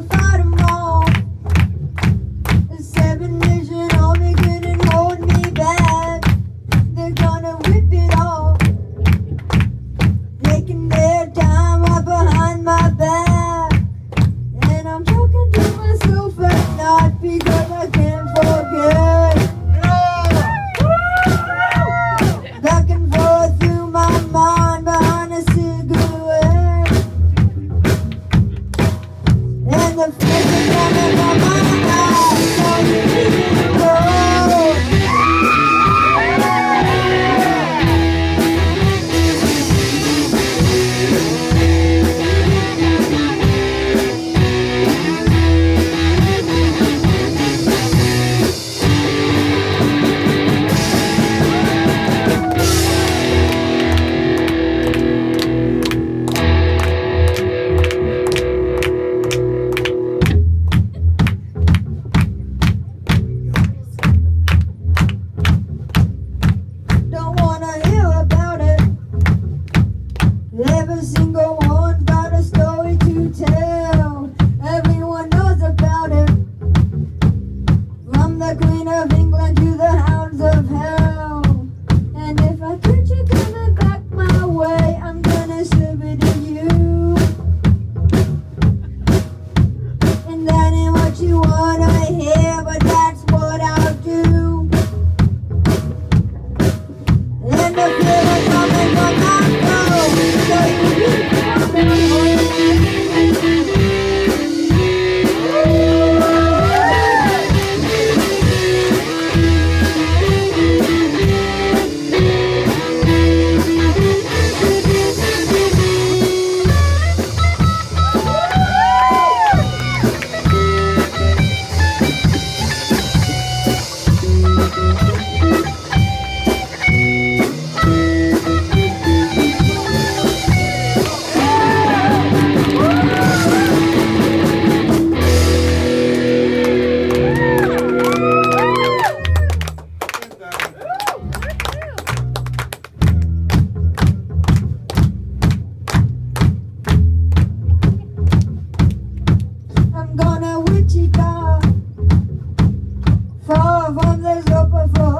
the them all. Seven Thank you. gonna Wichita Far from the open floor.